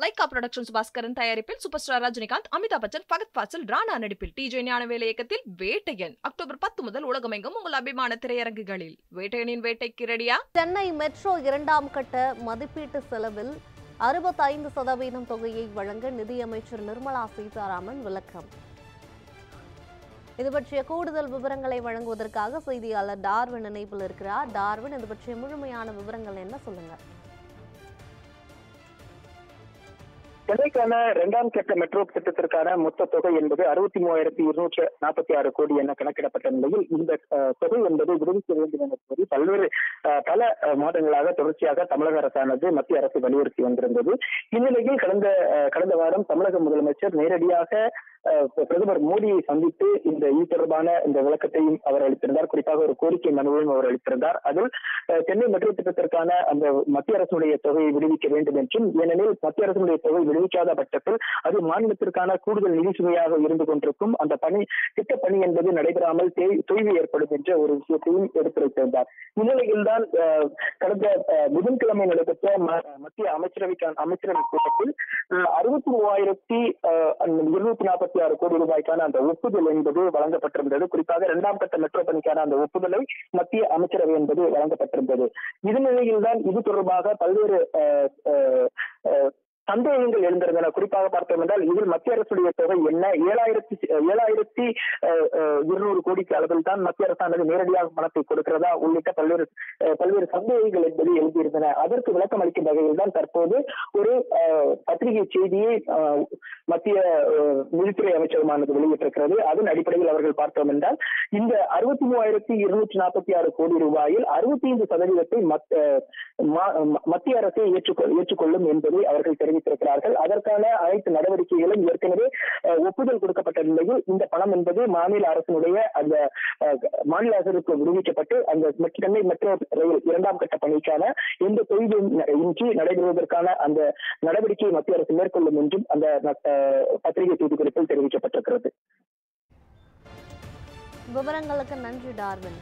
Lyca Productions Baskaran தயாரிப்பில் super star Rajinikanth Amitabh Bachchan Fahadh Faasil Rana நடிப்பில் DJ ஞானவேல இயக்கத்தில் வேட்டையன். அக்டோபர் பத்து முதல் உலகமெங்கும் உங்கள் அபிமான திரையரங்குகளில். வேட்டையனின் வேட்டைக்கு ரெடியா சென்னை மெட்ரோ இரண்டாம் கட்ட மதிப்பீட்டு செலவில் அறுபத்தைந்து சதவீதம் தொகையை வழங்க நிதியமைச்சர் நிர்மலா சீதாராமன் விளக்கம். இது பற்றிய கூடுதல் விவரங்களை வழங்குவதற்காக செய்தியாளர் டார்வின் நினைப்பில் இருக்கிறார். டார்வின் இது பற்றிய முழுமையான விவரங்கள் என்ன சொல்லுங்க சென்னைக்கான இரண்டாம் கட்ட மெட்ரோ திட்டத்திற்கான மொத்த தொகை என்பது அறுபத்தி மூவாயிரத்தி இருநூற்று நாற்பத்தி ஆறு கோடி என கணக்கிடப்பட்ட நிலையில் இந்த தொகை என்பது விடுவிக்க வேண்டும் என கோரி பல்வேறு பல மாதங்களாக தொடர்ச்சியாக தமிழக அரசானது மத்திய அரசு வலியுறுத்தி வந்திருந்தது. இந்நிலையில் கடந்த கடந்த வாரம் தமிழக முதலமைச்சர் நேரடியாக பிரதமர் மோடியை சந்தித்து இந்த இது தொடர்பான இந்த விளக்கத்தையும் அவர் அளித்திருந்தார். குறிப்பாக ஒரு கோரிக்கை மனுவையும் அவர் அளித்திருந்தார். அதில் சென்னை மெட்ரோ திட்டத்திற்கான அந்த மத்திய அரசுடைய தொகையை விடுவிக்க வேண்டும் என்றும் ஏனெனில் மத்திய அரசுடைய தொகை விடுவிக்காத பட்சத்தில் அது மாநிலத்திற்கான கூடுதல் நிதி சுமையாக இருந்து கொண்டிருக்கும். அந்த பணி திட்ட பணி என்பது நடைபெறாமல் தொய்வு ஏற்படும் என்ற ஒரு விஷயத்தையும் எடுத்துரைத்திருந்தார் இந்நிலையில்தான் அஹ், கடந்த புதன்கிழமை நடைபெற்ற ம- மத்திய அமைச்சரவைக்கான அமைச்சரவை கூட்டத்தில் அறுபத்தி மூவாயிரத்தி இருநூத்தி நாற்பத்தி ஆறு கோடி ரூபாய்க்கான அந்த ஒப்புதல் என்பது வழங்கப்பட்டிருந்தது. குறிப்பாக இரண்டாம் கட்ட மெட்ரோ பணிக்கான அந்த ஒப்புதலை மத்திய அமைச்சரவை என்பது வழங்கப்பட்டிருந்தது. இதன் நிலையில்தான் இது தொடர்பாக பல்வேறு அஹ், சந்தேகங்கள் எழுந்திருந்தன. குறிப்பாக பார்த்தோம் என்றால் இதில் மத்திய அரசுடைய தொகை என்ன? ஏழாயிரத்தி ஏழாயிரத்தி இருநூறு கோடிக்கு அளவில் தான் மத்திய அரசானது நேரடியாக பணத்தை கொடுக்கிறதா? உள்ளிட்ட பல்வேறு பல்வேறு சந்தேகங்கள் என்பது எழுதியிருந்தன அதற்கு விளக்கம் அளிக்கும் வகையில் தான் தற்போது ஒரு பத்திரிகை செய்தியை மத்திய நிதித்துறை அமைச்சகமானது வெளியிட்டிருக்கிறது. அதன் அடிப்படையில் அவர்கள் பார்த்தோம் என்றால் இந்த அறுபத்தி மூவாயிரத்தி இருநூற்றி நாற்பத்தி ஆறு கோடி ரூபாயில் அறுபத்தி ஐந்து சதவீதத்தை மத்- மா- மத்திய அரசை ஏற்றுக்கொள்ளும் என்பதை அவர்கள் தெரிவித்திருக்கிறார்கள். அதற்கான அனைத்து நடவடிக்கைகளும் ஏற்கனவே ஒப்புதல் கொடுக்கப்பட்ட நிலையில் இந்த பணம் என்பது மாநில அரசினுடைய அந்த மாநில அரசுக்கு விடுவிக்கப்பட்டு அந்த சென்னை மெட்ரோ ரயில் இரண்டாம் கட்ட பணிக்கான எந்த தொய்வும் இன்றி நடைபெறுவதற்கான அந்த நடவடிக்கையை மத்திய அரசு மேற்கொள்ளும் என்றும் அந்த பத்திரிகை செய்திக்குறிப்பில் தெரிவிக்கப்பட்டிருக்கிறது. விவரங்களுக்கு நன்றி டார்வின்.